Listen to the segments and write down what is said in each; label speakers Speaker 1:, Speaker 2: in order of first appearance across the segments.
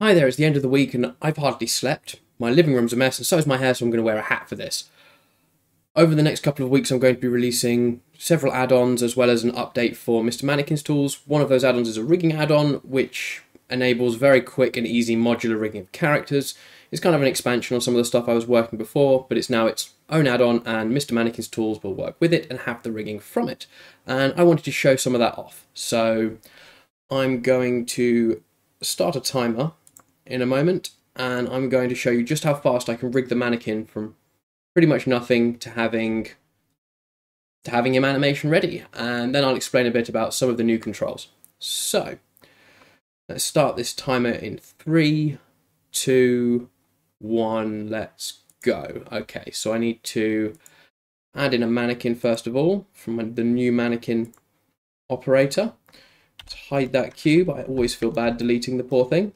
Speaker 1: Hi there, it's the end of the week and I've hardly slept. My living room's a mess and so is my hair, so I'm going to wear a hat for this. Over the next couple of weeks, I'm going to be releasing several add ons as well as an update for Mr. Mannequin's tools. One of those add ons is a rigging add on, which enables very quick and easy modular rigging of characters. It's kind of an expansion on some of the stuff I was working before, but it's now its own add on, and Mr. Mannequin's tools will work with it and have the rigging from it. And I wanted to show some of that off. So I'm going to start a timer in a moment and I'm going to show you just how fast I can rig the mannequin from pretty much nothing to having to having him animation ready and then I'll explain a bit about some of the new controls. So let's start this timer in three, two, one, let's go. Okay, so I need to add in a mannequin first of all from the new mannequin operator. Let's hide that cube. I always feel bad deleting the poor thing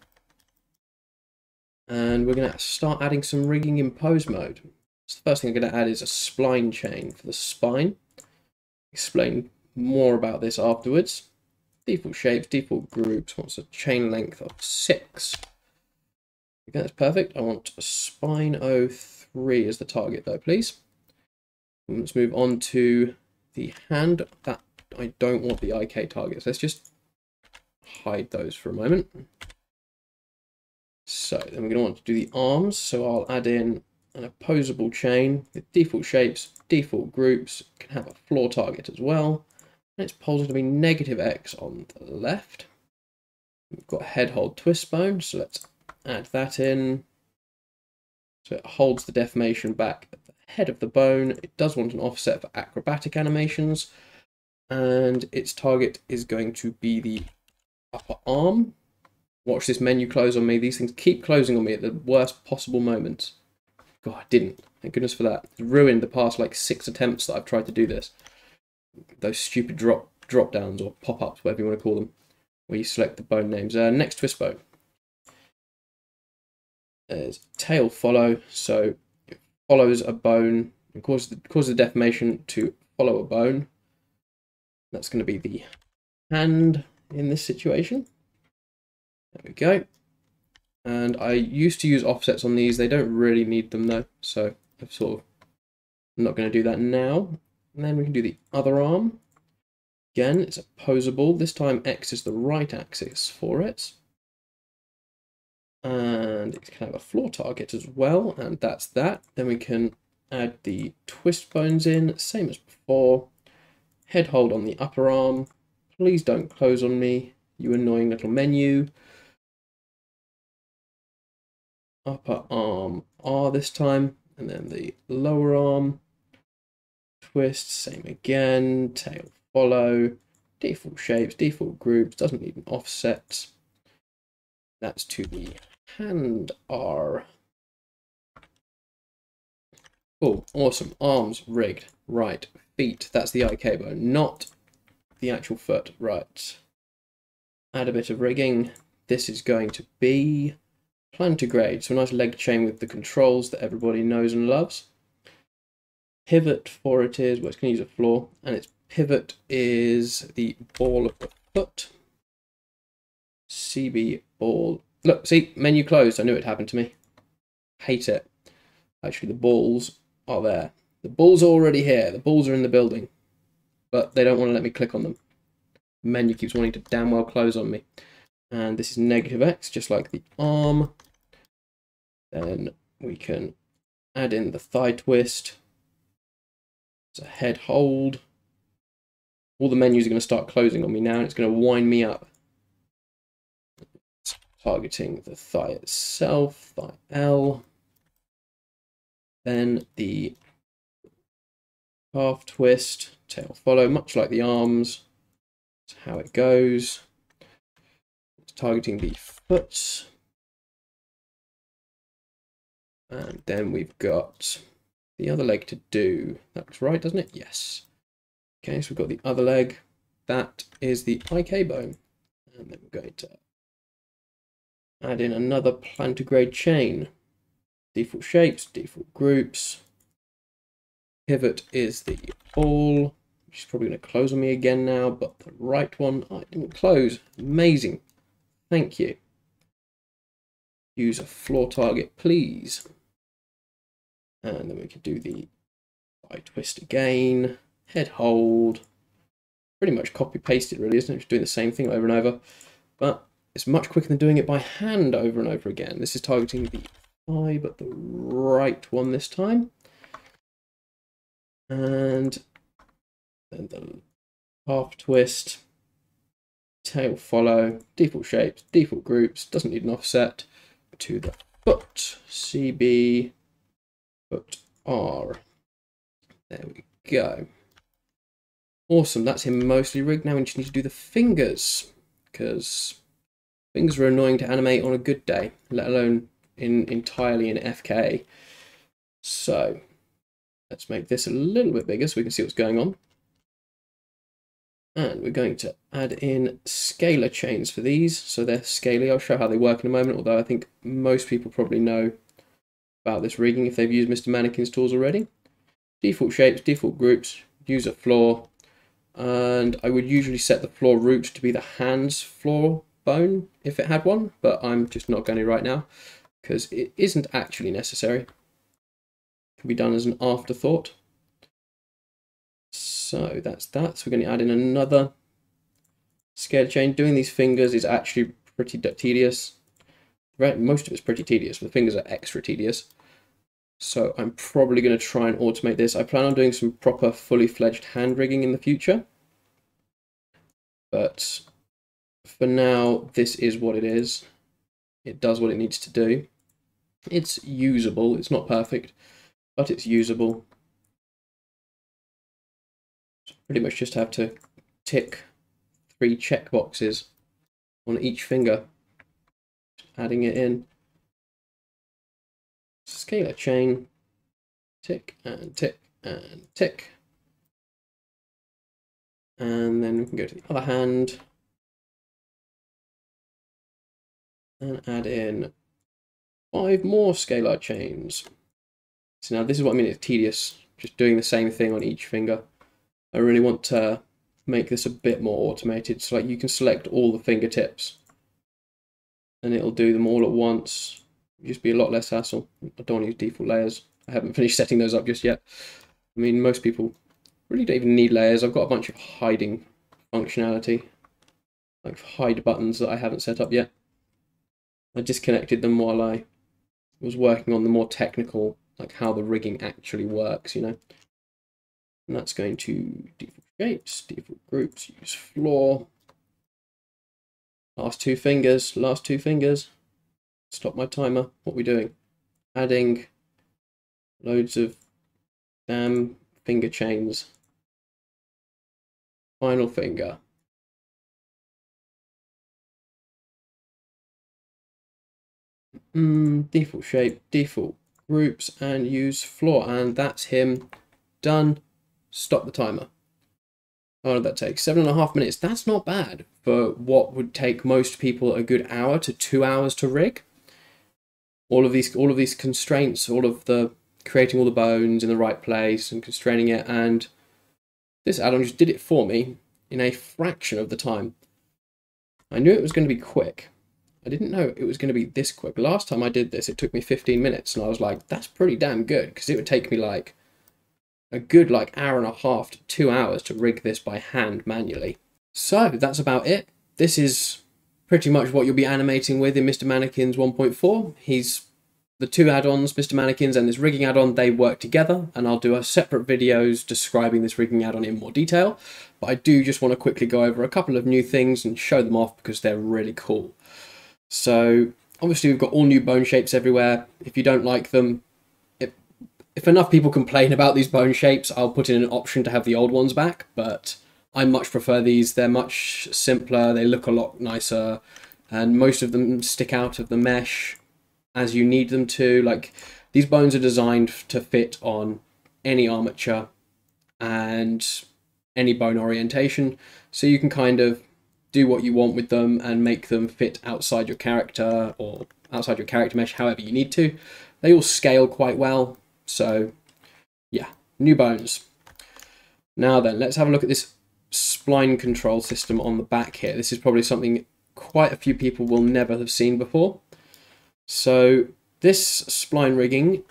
Speaker 1: and we're going to start adding some rigging in pose mode. So the first thing I'm going to add is a spline chain for the spine. Explain more about this afterwards. Default shapes, default groups, wants a chain length of 6. Okay, that's perfect. I want a spine 03 as the target though, please. And let's move on to the hand. That I don't want the IK targets. Let's just hide those for a moment. So then we're going to want to do the arms. So I'll add in an opposable chain with default shapes, default groups, can have a floor target as well. And it's positive to be negative X on the left. We've got head hold twist bone, so let's add that in. So it holds the deformation back at the head of the bone. It does want an offset for acrobatic animations. And its target is going to be the upper arm. Watch this menu close on me. These things keep closing on me at the worst possible moments. God, I didn't. Thank goodness for that. It's ruined the past like six attempts that I've tried to do this. Those stupid drop drop downs or pop ups, whatever you want to call them, where you select the bone names. Uh, next twist bone. There's tail follow, so it follows a bone and causes the, causes the deformation to follow a bone. That's going to be the hand in this situation. There we go. And I used to use offsets on these. They don't really need them though. So I've sort of, I'm not going to do that now. And then we can do the other arm. Again, it's opposable. This time X is the right axis for it. And it can have a floor target as well. And that's that. Then we can add the twist bones in, same as before. Head hold on the upper arm. Please don't close on me, you annoying little menu upper arm R this time, and then the lower arm twist, same again, tail follow, default shapes, default groups, doesn't need an offset. That's to the hand R. Oh, awesome. Arms rigged. Right. Feet. That's the IK bone, not the actual foot. Right. Add a bit of rigging. This is going to be Plantigrade, so a nice leg chain with the controls that everybody knows and loves. Pivot for it is, well it's going to use a floor, and its pivot is the ball of the foot. CB ball. Look, see, menu closed. I knew it happened to me. Hate it. Actually, the balls are there. The balls are already here. The balls are in the building. But they don't want to let me click on them. Menu keeps wanting to damn well close on me and this is negative x, just like the arm. Then we can add in the thigh twist. It's a head hold. All the menus are going to start closing on me now, and it's going to wind me up. Targeting the thigh itself, thigh L. Then the calf twist, tail follow, much like the arms. That's how it goes targeting the foot. And then we've got the other leg to do. That looks right, doesn't it? Yes. Okay, so we've got the other leg. That is the IK bone. And then we're going to add in another plantigrade chain. Default shapes, default groups. Pivot is the ball. She's probably going to close on me again now, but the right one, I didn't close. Amazing. Thank you. use a floor target, please. And then we can do the thigh twist again, head hold. Pretty much copy pasted really, isn't it? Just doing the same thing over and over. But it's much quicker than doing it by hand over and over again. This is targeting the thigh, but the right one this time. And then the calf twist, tail follow, default shapes, default groups, doesn't need an offset, to the foot, CB, foot R. There we go. Awesome, that's him mostly rigged. Now we just need to do the fingers, because fingers are annoying to animate on a good day, let alone in entirely in FK. So let's make this a little bit bigger so we can see what's going on. And we're going to add in scalar chains for these. So they're scaly. I'll show how they work in a moment, although I think most people probably know about this rigging if they've used Mr. Mannequin's tools already. Default shapes, default groups, use a floor, and I would usually set the floor root to be the hands floor bone if it had one, but I'm just not going to right now because it isn't actually necessary. It can be done as an afterthought. So that's that. So we're going to add in another scale chain. Doing these fingers is actually pretty tedious. Right, most of it's pretty tedious, the fingers are extra tedious. So I'm probably going to try and automate this. I plan on doing some proper fully fledged hand rigging in the future. But for now, this is what it is. It does what it needs to do. It's usable. It's not perfect, but it's usable. Pretty much just have to tick three check boxes on each finger, adding it in. Scalar chain, tick and tick and tick. And then we can go to the other hand and add in five more scalar chains. So now this is what I mean, it's tedious, just doing the same thing on each finger. I really want to make this a bit more automated, so like you can select all the fingertips and it'll do them all at once. Just be a lot less hassle. I don't use default layers. I haven't finished setting those up just yet. I mean, most people really don't even need layers. I've got a bunch of hiding functionality, like hide buttons that I haven't set up yet. I disconnected them while I was working on the more technical, like how the rigging actually works, you know. And that's going to default shapes, default groups, use floor. Last two fingers, last two fingers. Stop my timer. What are we doing? Adding loads of damn finger chains. Final finger. mm, default shape, default groups, and use floor. And that's him done. Stop the timer. How did that take? Seven and a half minutes. That's not bad for what would take most people a good hour to two hours to rig. All of these, all of these constraints, all of the creating all the bones in the right place and constraining it, and this add-on just did it for me in a fraction of the time. I knew it was going to be quick, I didn't know it was going to be this quick. Last time I did this, it took me 15 minutes, and I was like, that's pretty damn good, because it would take me like a good like hour and a half to two hours to rig this by hand manually. So that's about it. This is pretty much what you'll be animating with in Mr. Mannequins 1.4. He's the two add-ons, Mr. Mannequins and this rigging add-on, they work together, and I'll do a separate videos describing this rigging add-on in more detail. But I do just want to quickly go over a couple of new things and show them off because they're really cool. So obviously we've got all new bone shapes everywhere. If you don't like them, if enough people complain about these bone shapes, I'll put in an option to have the old ones back, but I much prefer these. They're much simpler, they look a lot nicer, and most of them stick out of the mesh as you need them to. Like these bones are designed to fit on any armature and any bone orientation, so you can kind of do what you want with them and make them fit outside your character or outside your character mesh however you need to. They all scale quite well, so yeah, new bones. Now then, let's have a look at this spline control system on the back here. This is probably something quite a few people will never have seen before. So this spline rigging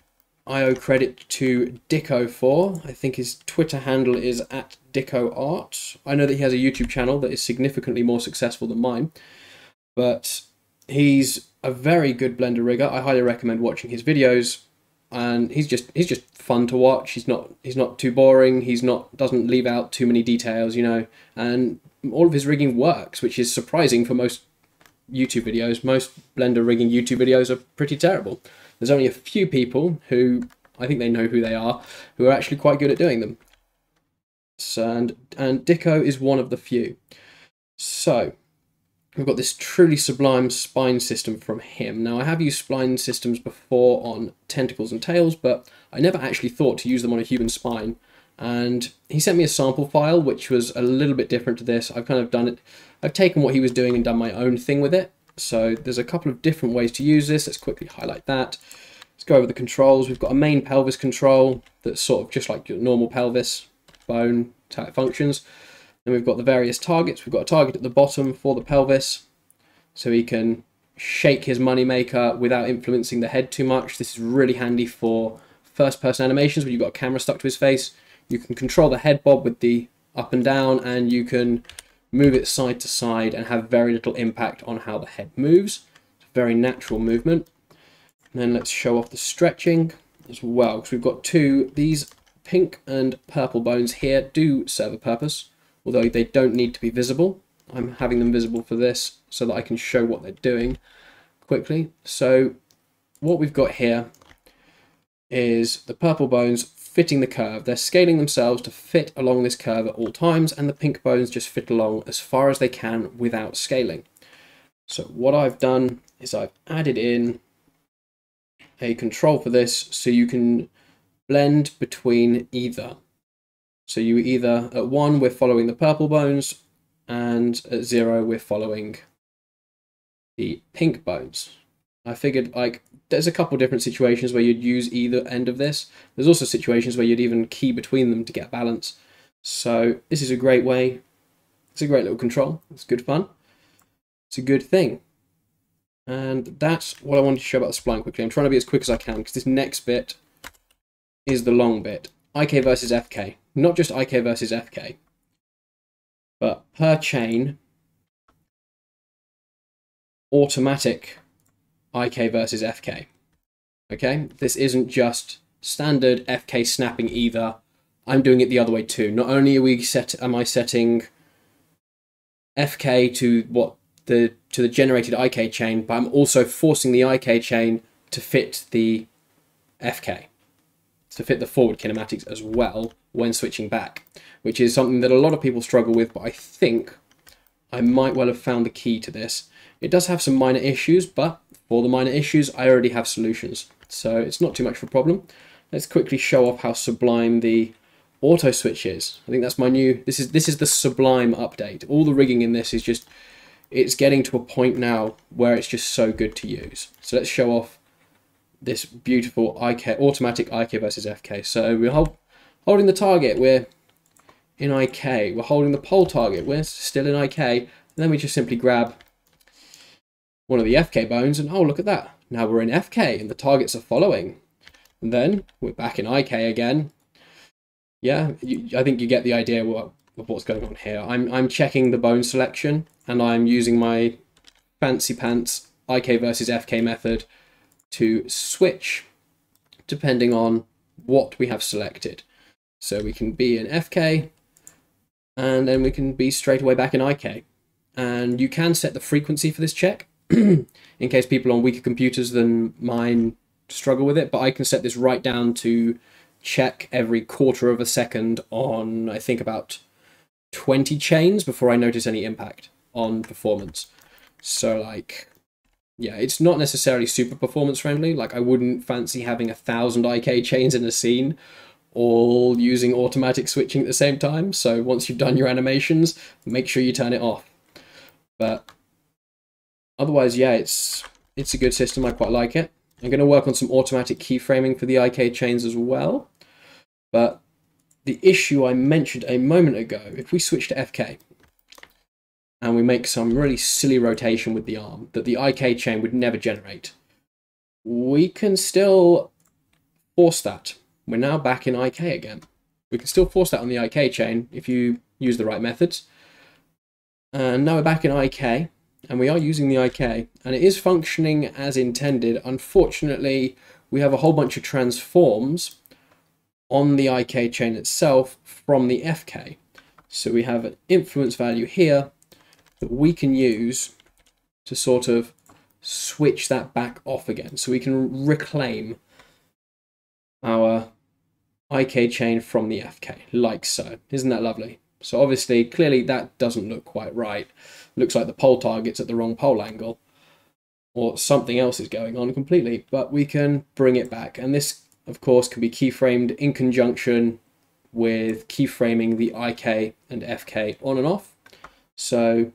Speaker 1: I owe credit to Dikko for. I think his Twitter handle is at Dikko Art. I know that he has a YouTube channel that is significantly more successful than mine, but he's a very good blender rigger. I highly recommend watching his videos, and he's just he's just fun to watch. He's not he's not too boring. He's not doesn't leave out too many details, you know, and all of his rigging works, which is surprising for most YouTube videos. Most blender rigging YouTube videos are pretty terrible. There's only a few people who I think they know who they are who are actually quite good at doing them. So, and and Dikko is one of the few. So we've got this truly sublime spline system from him. Now I have used spline systems before on tentacles and tails, but I never actually thought to use them on a human spine. And he sent me a sample file which was a little bit different to this. I've kind of done it. I've taken what he was doing and done my own thing with it. So there's a couple of different ways to use this. Let's quickly highlight that. Let's go over the controls. We've got a main pelvis control that's sort of just like your normal pelvis bone type functions. Then we've got the various targets. We've got a target at the bottom for the pelvis, so he can shake his moneymaker without influencing the head too much. This is really handy for first person animations when you've got a camera stuck to his face. You can control the head bob with the up and down, and you can move it side to side and have very little impact on how the head moves. It's a very natural movement. And then let's show off the stretching as well, because we've got two. These pink and purple bones here do serve a purpose, although they don't need to be visible. I'm having them visible for this so that I can show what they're doing quickly. So what we've got here is the purple bones fitting the curve. They're scaling themselves to fit along this curve at all times, and the pink bones just fit along as far as they can without scaling. So what I've done is I've added in a control for this so you can blend between either. So you either, at 1 we're following the purple bones, and at 0 we're following the pink bones. I figured like there's a couple different situations where you'd use either end of this. There's also situations where you'd even key between them to get balance. So this is a great way. It's a great little control. It's good fun. It's a good thing. And that's what I wanted to show about the spline quickly. I'm trying to be as quick as I can because this next bit is the long bit. IK versus FK. Not just IK versus FK, but per chain, automatic IK versus FK. Okay, this isn't just standard FK snapping either. I'm doing it the other way too. Not only are we set, am I setting FK to what the to the generated IK chain, but I'm also forcing the IK chain to fit the FK, to fit the forward kinematics as well when switching back, which is something that a lot of people struggle with, but I think I might well have found the key to this. It does have some minor issues, but for the minor issues, I already have solutions. So it's not too much of a problem. Let's quickly show off how sublime the auto switch is. I think that's my new, this is this is the sublime update. All the rigging in this is just, it's getting to a point now where it's just so good to use. So let's show off this beautiful IK, automatic IK versus FK. So we're hold, holding the target, we're in IK. We're holding the pole target, we're still in IK. And then we just simply grab one of the FK bones, and oh, look at that. Now we're in FK, and the targets are following. And then we're back in IK again. Yeah, you, I think you get the idea what, of what's going on here. I'm, I'm checking the bone selection, and I'm using my fancy pants IK versus FK method to switch depending on what we have selected. So we can be in FK, and then we can be straight away back in IK. And you can set the frequency for this check. in case people on weaker computers than mine struggle with it, but I can set this right down to check every quarter of a second on, I think, about 20 chains before I notice any impact on performance. So, like, yeah, it's not necessarily super performance friendly. Like, I wouldn't fancy having a thousand IK chains in a scene all using automatic switching at the same time. So, once you've done your animations, make sure you turn it off. But otherwise, yeah, it's it's a good system. I quite like it. I'm going to work on some automatic keyframing for the IK chains as well. But the issue I mentioned a moment ago, if we switch to FK and we make some really silly rotation with the arm that the IK chain would never generate, we can still force that. We're now back in IK again. We can still force that on the IK chain if you use the right methods. And now we're back in IK, and we are using the IK, and it is functioning as intended. Unfortunately, we have a whole bunch of transforms on the IK chain itself from the FK. So we have an influence value here that we can use to sort of switch that back off again. So we can reclaim our IK chain from the FK, like so. Isn't that lovely? So obviously, clearly that doesn't look quite right. Looks like the pole target's at the wrong pole angle. Or something else is going on completely. But we can bring it back. And this, of course, can be keyframed in conjunction with keyframing the IK and FK on and off. So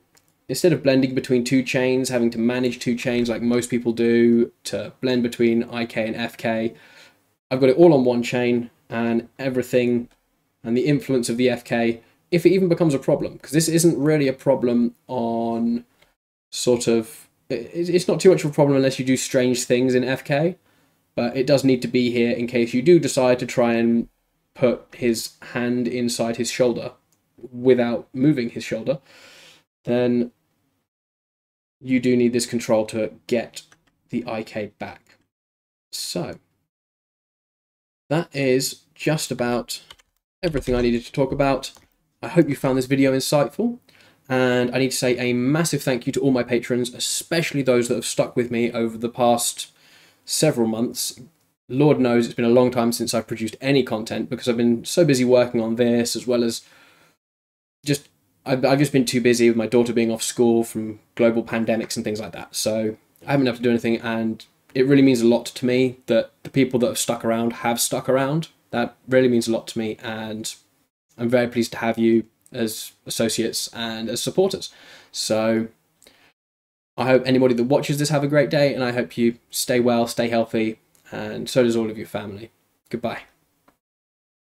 Speaker 1: instead of blending between two chains, having to manage two chains like most people do to blend between IK and FK, I've got it all on one chain and everything and the influence of the FK, if it even becomes a problem, because this isn't really a problem on sort of, it's not too much of a problem unless you do strange things in FK, but it does need to be here in case you do decide to try and put his hand inside his shoulder without moving his shoulder, then you do need this control to get the IK back. So, that is just about everything I needed to talk about. I hope you found this video insightful. And I need to say a massive thank you to all my patrons, especially those that have stuck with me over the past several months. Lord knows it's been a long time since I've produced any content because I've been so busy working on this as well as just I've, I've just been too busy with my daughter being off school from global pandemics and things like that. So I haven't been able to do anything, and it really means a lot to me that the people that have stuck around have stuck around. That really means a lot to me, and I'm very pleased to have you as associates and as supporters. So I hope anybody that watches this have a great day, and I hope you stay well, stay healthy, and so does all of your family. Goodbye.